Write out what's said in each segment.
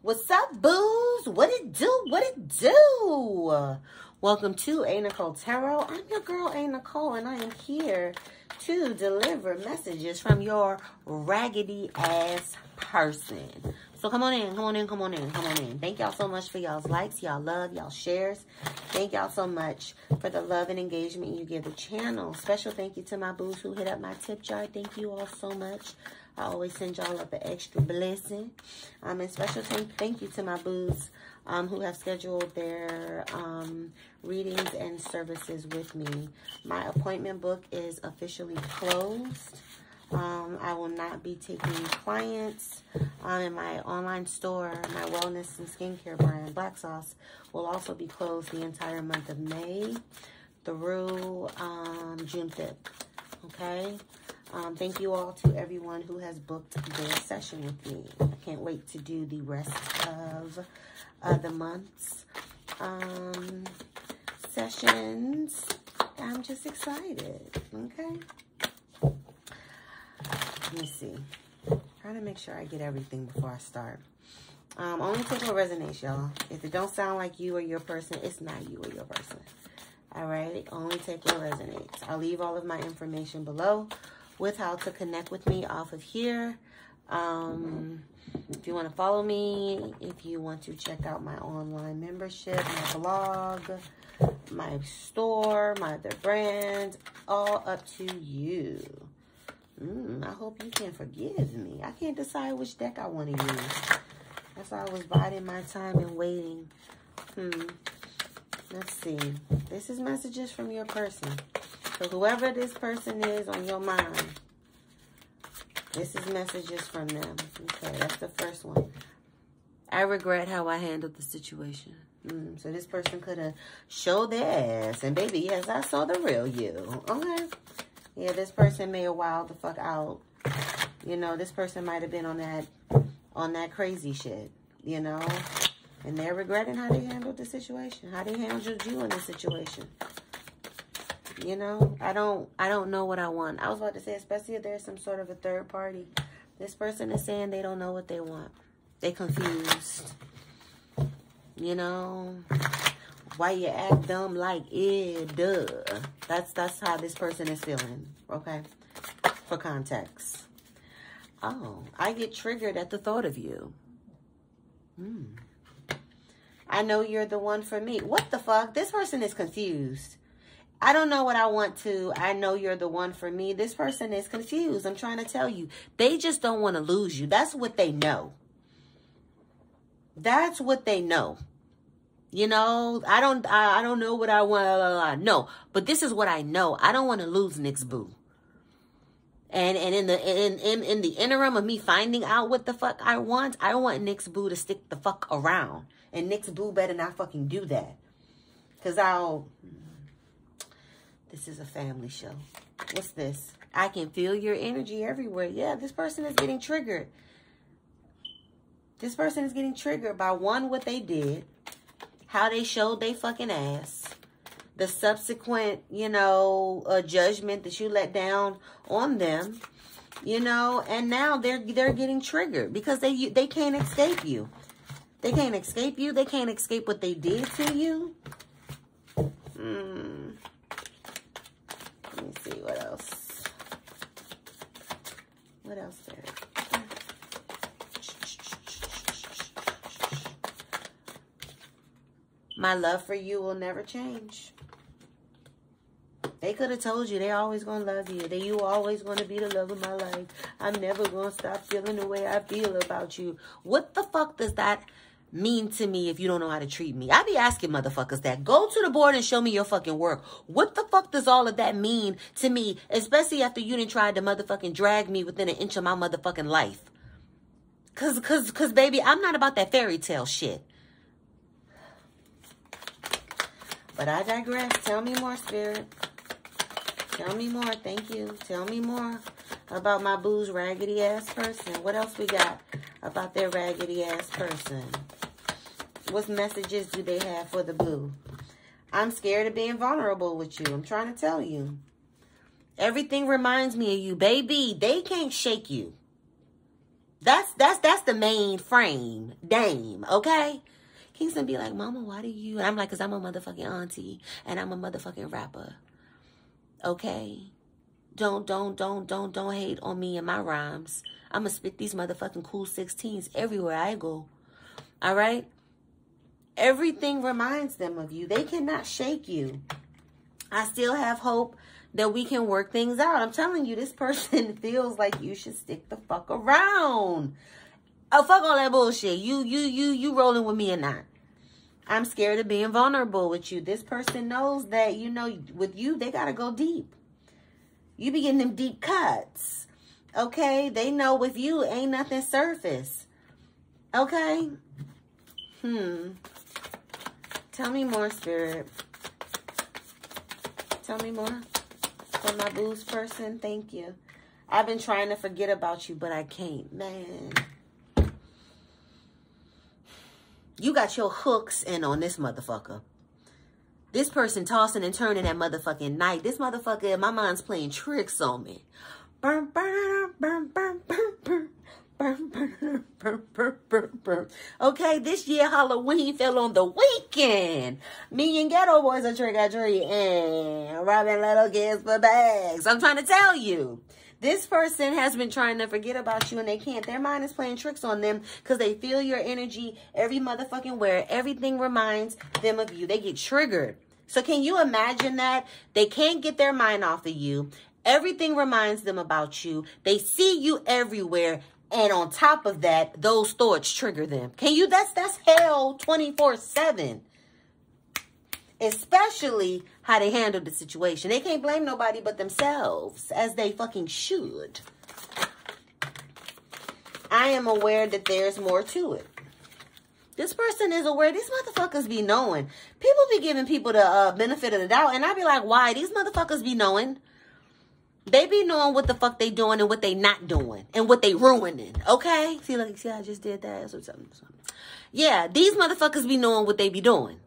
What's up, boos? What it do? What it do? Welcome to A. Nichole Tarot. I'm your girl, A. Nichole, and I am here to deliver messages from your raggedy ass person. So come on in, come on in, come on in, come on in. Thank y'all so much for y'all's likes, y'all love, y'all shares. Thank y'all so much for the love and engagement you give the channel. Special thank you to my boos who hit up my tip jar. Thank you all so much. I always send y'all up an extra blessing. Um, and special thank, thank you to my boos um, who have scheduled their um, readings and services with me. My appointment book is officially closed. Um, I will not be taking clients um, in my online store. My wellness and skincare brand, Black Sauce, will also be closed the entire month of May through um, June 5th. Okay? Um, thank you all to everyone who has booked their session with me. I can't wait to do the rest of uh, the month's um, sessions. I'm just excited. Okay? Let me see. Trying to make sure I get everything before I start. Um, only take what resonates, y'all. If it don't sound like you or your person, it's not you or your person. All right? Only take what resonates. I'll leave all of my information below with how to connect with me off of here. Um, if you want to follow me, if you want to check out my online membership, my blog, my store, my other brands, all up to you. Hope you can forgive me. I can't decide which deck I want to use. That's why I was biding my time and waiting. Hmm. Let's see. This is messages from your person. So whoever this person is on your mind, this is messages from them. Okay, that's the first one. I regret how I handled the situation. Mm, so this person could have showed their ass. And baby, yes, I saw the real you. Okay. Yeah, this person may have wild the fuck out. You know, this person might have been on that on that crazy shit, you know? And they're regretting how they handled the situation, how they handled you in the situation. You know, I don't I don't know what I want. I was about to say, especially if there's some sort of a third party. This person is saying they don't know what they want. They confused. You know, why you act dumb like it duh. That's that's how this person is feeling. Okay, for context. Oh, I get triggered at the thought of you. Hmm. I know you're the one for me. What the fuck? This person is confused. I don't know what I want to. I know you're the one for me. This person is confused. I'm trying to tell you. They just don't want to lose you. That's what they know. That's what they know. You know, I don't I, I don't know what I want. No, but this is what I know. I don't want to lose Nyx Boo. And and in the in, in in the interim of me finding out what the fuck I want, I want Nyx Boo to stick the fuck around. And Nyx Boo better not fucking do that. Cause I'll this is a family show. What's this? I can feel your energy everywhere. Yeah, this person is getting triggered. This person is getting triggered by one, what they did, how they showed they fucking ass, the subsequent, you know, uh, judgment that you let down on them, you know, and now they're they're getting triggered because they they can't escape you. They can't escape you. They can't escape what they did to you. Hmm. Let me see what else. What else there? My love for you will never change. They could have told you they always gonna love you. That you always gonna be the love of my life. I'm never gonna stop feeling the way I feel about you. What the fuck does that mean to me if you don't know how to treat me? I be asking motherfuckers that. Go to the board and show me your fucking work. What the fuck does all of that mean to me? Especially after you didn't try to motherfucking drag me within an inch of my motherfucking life. Cause, cause, cause baby, I'm not about that fairy tale shit. But I digress. Tell me more, Spirit. Tell me more. Thank you. Tell me more about my boo's raggedy ass person. What else we got about their raggedy ass person? What messages do they have for the boo? I'm scared of being vulnerable with you. I'm trying to tell you. Everything reminds me of you. Baby, they can't shake you. That's that's that's the main frame, dame, okay? He's gonna be like, Mama, why do you? And I'm like, cause I'm a motherfucking auntie and I'm a motherfucking rapper. Okay? Don't, don't, don't, don't, don't hate on me and my rhymes. I'm gonna spit these motherfucking cool 16s everywhere I go. All right? Everything reminds them of you. They cannot shake you. I still have hope that we can work things out. I'm telling you, this person feels like you should stick the fuck around. Oh, fuck all that bullshit. You, you, you, you rolling with me or not. I'm scared of being vulnerable with you. This person knows that, you know, with you, they got to go deep. You be getting them deep cuts. Okay? They know with you, ain't nothing surface. Okay? Hmm. Tell me more, Spirit. Tell me more. For my booze person, thank you. I've been trying to forget about you, but I can't. Man. You got your hooks in on this motherfucker. This person tossing and turning that motherfucking night. This motherfucker, my mind's playing tricks on me. Burn, burn, burn, burn, burn, burn. Okay, this year Halloween fell on the weekend. Me and Geto Boys are trick or treat and robbing little kids for bags. I'm trying to tell you. This person has been trying to forget about you and they can't. Their mind is playing tricks on them because they feel your energy every motherfucking where. Everything reminds them of you. They get triggered. So can you imagine that? They can't get their mind off of you. Everything reminds them about you. They see you everywhere and on top of that, those thoughts trigger them. Can you? That's that's hell 24-7. Especially how they handle the situation. They can't blame nobody but themselves, as they fucking should. I am aware that there's more to it. This person is aware. These motherfuckers be knowing. People be giving people the uh, benefit of the doubt. And I be like, why? These motherfuckers be knowing. They be knowing what the fuck they doing and what they not doing and what they ruining. Okay? See, like, see, I just did that. So something, something. Yeah, these motherfuckers be knowing what they be doing.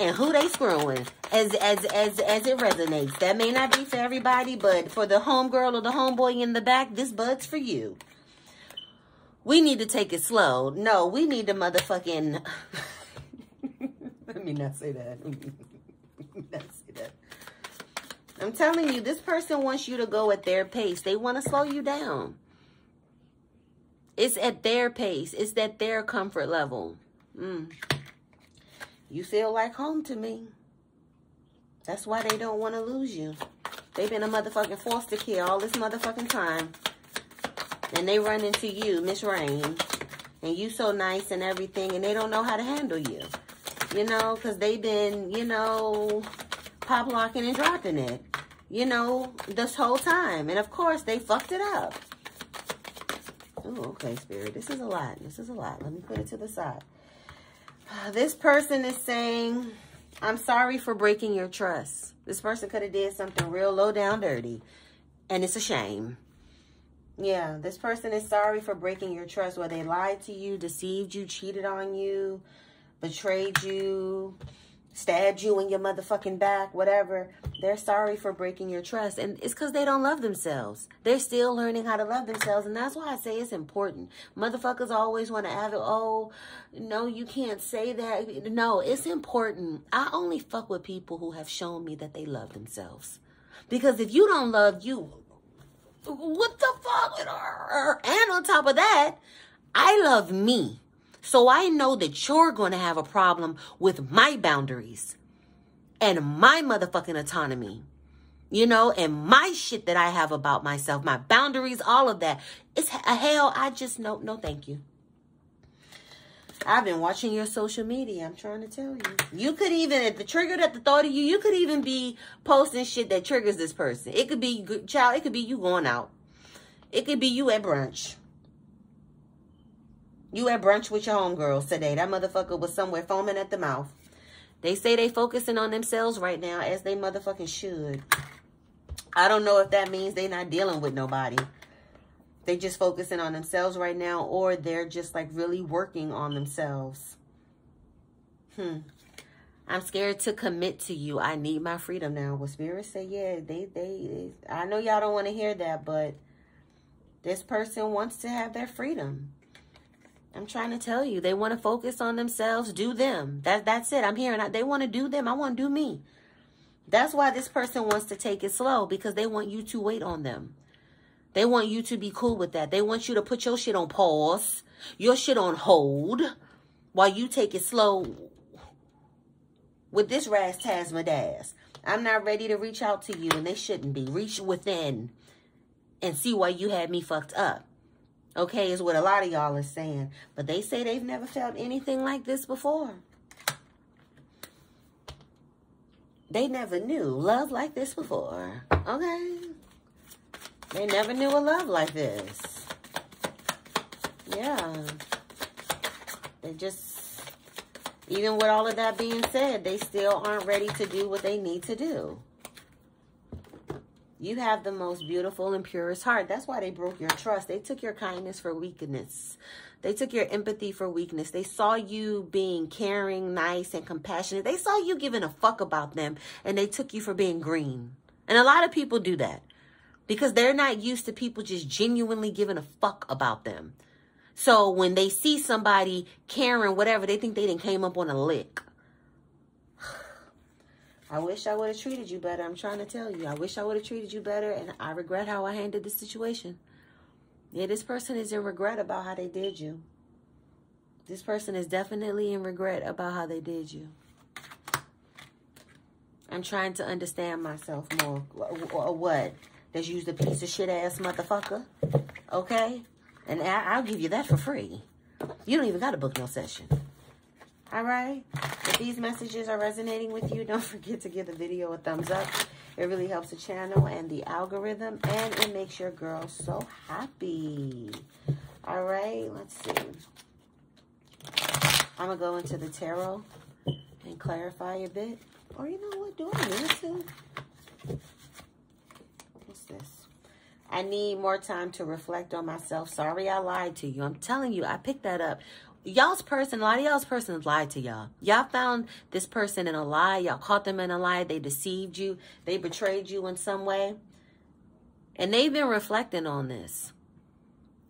And who they screwing as as as as it resonates. That may not be for everybody, but for the homegirl or the homeboy in the back, this bud's for you. We need to take it slow. No, we need to motherfucking let me not say that. not say that. I'm telling you, this person wants you to go at their pace. They want to slow you down. It's at their pace. It's at their comfort level. Mm. You feel like home to me. That's why they don't want to lose you. They've been a motherfucking foster kid all this motherfucking time. And they run into you, Miss Rain. And you so nice and everything. And they don't know how to handle you. You know, because they've been, you know, pop locking and dropping it you know, this whole time. And of course, they fucked it up. Oh, okay, Spirit. This is a lot. This is a lot. Let me put it to the side. Uh, this person is saying, I'm sorry for breaking your trust. This person could have did something real low down dirty. And it's a shame. Yeah, this person is sorry for breaking your trust. Where they lied to you, deceived you, cheated on you, betrayed you, stabbed you in your motherfucking back, whatever, they're sorry for breaking your trust. And it's because they don't love themselves. They're still learning how to love themselves. And that's why I say it's important. Motherfuckers always want to have it, oh, no, you can't say that. No, it's important. I only fuck with people who have shown me that they love themselves. Because if you don't love you, what the fuck? And on top of that, I love me. So I know that you're going to have a problem with my boundaries and my motherfucking autonomy. You know, and my shit that I have about myself, my boundaries, all of that. It's a hell, I just know, no thank you. I've been watching your social media. I'm trying to tell you. You could even, if the triggered at the thought of you, you could even be posting shit that triggers this person. It could be, child, it could be you going out. It could be you at brunch. You at brunch with your homegirls today. That motherfucker was somewhere foaming at the mouth. They say they focusing on themselves right now as they motherfucking should. I don't know if that means they not dealing with nobody. They just focusing on themselves right now or they're just like really working on themselves. Hmm. I'm scared to commit to you. I need my freedom now. Well, Spirit say, yeah, they, they, I know y'all don't want to hear that, but This person wants to have their freedom. I'm trying to tell you, they want to focus on themselves, do them. That, that's it. I'm hearing they want to do them. I want to do me. That's why this person wants to take it slow because they want you to wait on them. They want you to be cool with that. They want you to put your shit on pause, your shit on hold, while you take it slow with this Ras Tasmadaz. I'm not ready to reach out to you, and they shouldn't be. Reach within and see why you had me fucked up. Okay, is what a lot of y'all are saying. But they say they've never felt anything like this before. They never knew love like this before. Okay? They never knew a love like this. Yeah. They just, even with all of that being said, they still aren't ready to do what they need to do. You have the most beautiful and purest heart. That's why they broke your trust. They took your kindness for weakness. They took your empathy for weakness. They saw you being caring, nice, and compassionate. They saw you giving a fuck about them, and they took you for being green. And a lot of people do that because they're not used to people just genuinely giving a fuck about them. So when they see somebody caring, whatever, they think they didn't came up on a lick. I wish I would have treated you better. I'm trying to tell you. I wish I would have treated you better, and I regret how I handled the situation. Yeah, this person is in regret about how they did you. This person is definitely in regret about how they did you. I'm trying to understand myself more. Or what? That's used a piece of shit ass motherfucker. Okay? And I, will give you that for free. You don't even got to book no session. All right? If these messages are resonating with you, don't forget to give the video a thumbs up. It really helps the channel and the algorithm, and it makes your girl so happy. All right, let's see. I'm going to go into the tarot and clarify a bit. Or you know what, do I need to? What's this? I need more time to reflect on myself. Sorry I lied to you. I'm telling you, I picked that up y'all's person, a lot of y'all's persons lied to y'all. Y'all found this person in a lie. Y'all caught them in a lie. They deceived you. They betrayed you in some way. And they've been reflecting on this.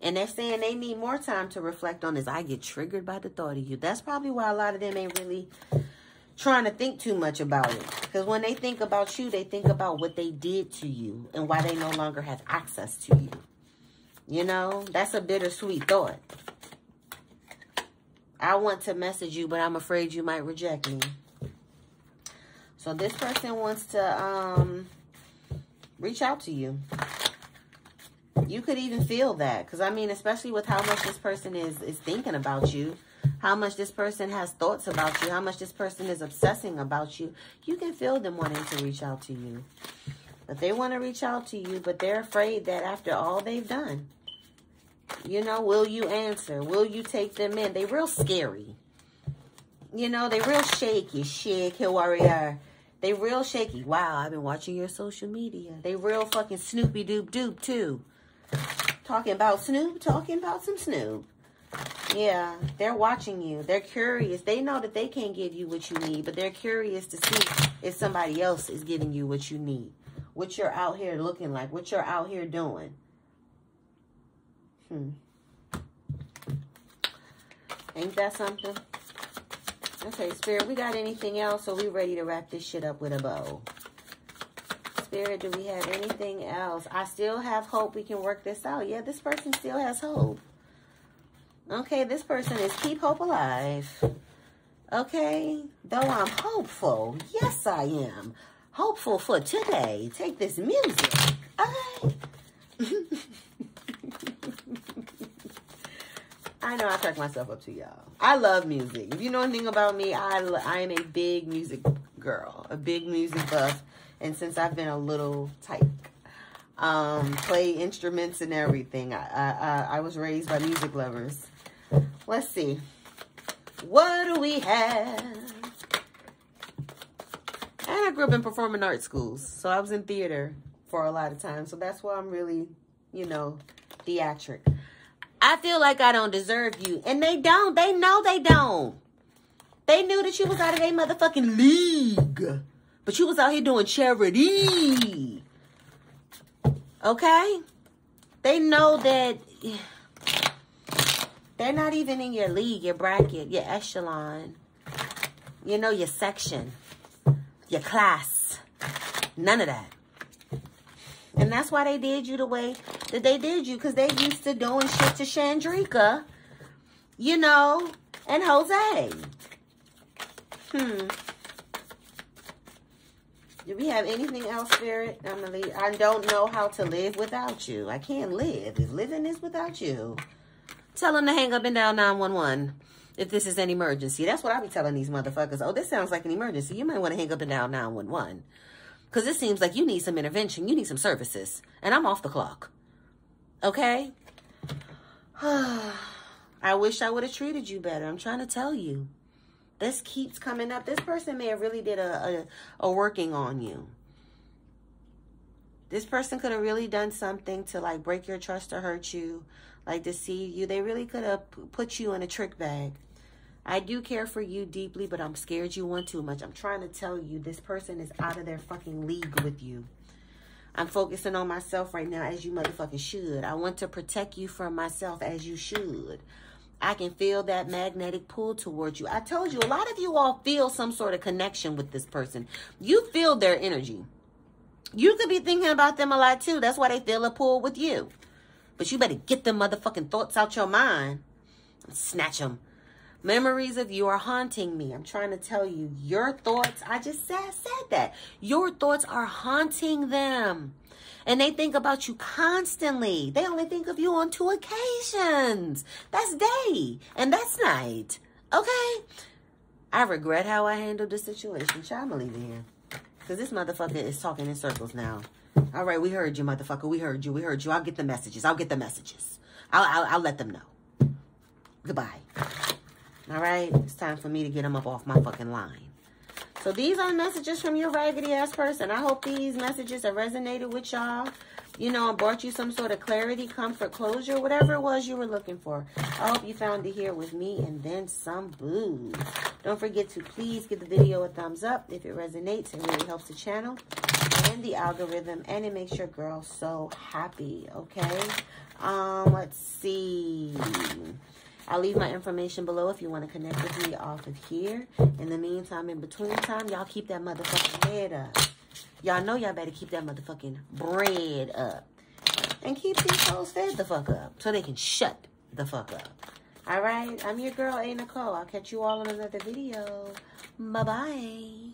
And they're saying they need more time to reflect on this. I get triggered by the thought of you. That's probably why a lot of them ain't really trying to think too much about it. Because when they think about you, they think about what they did to you and why they no longer have access to you. You know, that's a bittersweet thought. I want to message you, but I'm afraid you might reject me. So this person wants to um, reach out to you. You could even feel that. Because, I mean, especially with how much this person is, is thinking about you, how much this person has thoughts about you, how much this person is obsessing about you, you can feel them wanting to reach out to you. But they want to reach out to you, but they're afraid that after all they've done, you know, will you answer? Will you take them in? They real scary. You know, they real shaky. Shake, warrior. They real shaky. Wow, I've been watching your social media. They real fucking Snoopy Doop Doop too. Talking about Snoop, talking about some Snoop. Yeah, they're watching you. They're curious. They know that they can't give you what you need, but they're curious to see if somebody else is giving you what you need. What you're out here looking like, what you're out here doing. Hmm. Ain't that something? Okay, Spirit, we got anything else? Or we ready to wrap this shit up with a bow? Spirit, do we have anything else? I still have hope we can work this out. Yeah, this person still has hope. Okay, this person is keep hope alive. Okay, though I'm hopeful. Yes, I am. Hopeful for today. Take this music. Okay. I know I crack myself up to y'all. I love music. If you know anything about me, I, I am a big music girl, a big music buff. And since I've been a little tyke, um, play instruments and everything. I, I, I was raised by music lovers. Let's see. What do we have? And I grew up in performing arts schools. So I was in theater for a lot of time. So that's why I'm really, you know, theatric. I feel like I don't deserve you. And they don't. They know they don't. They knew that you was out of their motherfucking league. But you was out here doing charity. Okay? They know that they're not even in your league, your bracket, your echelon. You know, your section, your class. None of that. And that's why they did you the way that they did you. Because they used to doing shit to Chandrika. You know. And Jose. Hmm. Do we have anything else, Spirit? I'm gonna leave. I don't know how to live without you. I can't live. If living is without you. Tell them to hang up and down 911 if this is an emergency. That's what I be telling these motherfuckers. Oh, this sounds like an emergency. You might want to hang up and down 911. Because it seems like you need some intervention. You need some services. And I'm off the clock. Okay? I wish I would have treated you better. I'm trying to tell you. This keeps coming up. This person may have really did a, a, a working on you. This person could have really done something to like break your trust or hurt you, like deceive you. They really could have put you in a trick bag. I do care for you deeply, but I'm scared you want too much. I'm trying to tell you this person is out of their fucking league with you. I'm focusing on myself right now as you motherfucking should. I want to protect you from myself as you should. I can feel that magnetic pull towards you. I told you, a lot of you all feel some sort of connection with this person. You feel their energy. You could be thinking about them a lot too. That's why they feel a pull with you. But you better get them motherfucking thoughts out your mind. Snatch them. Memories of you are haunting me. I'm trying to tell you, your thoughts, I just said, said that. Your thoughts are haunting them. And they think about you constantly. They only think of you on two occasions. That's day and that's night. Okay? I regret how I handled the situation. Child, I'm it here. Because this motherfucker is talking in circles now. All right, we heard you, motherfucker. We heard you. We heard you. I'll get the messages. I'll get the messages. I'll, I'll, I'll let them know. Goodbye. All right? It's time for me to get them up off my fucking line. So these are messages from your raggedy ass person. I hope these messages have resonated with y'all. You know, and brought you some sort of clarity, comfort, closure, whatever it was you were looking for. I hope you found it here with me and then some booze. Don't forget to please give the video a thumbs up if it resonates. It really helps the channel and the algorithm and it makes your girl so happy, okay? Um, let's see. I'll leave my information below if you want to connect with me off of here. In the meantime, in between time, y'all keep that motherfucking head up. Y'all know y'all better keep that motherfucking bread up. And keep these hoes fed the fuck up so they can shut the fuck up. All right? I'm your girl, A. Nichole. I'll catch you all in another video. Bye-bye.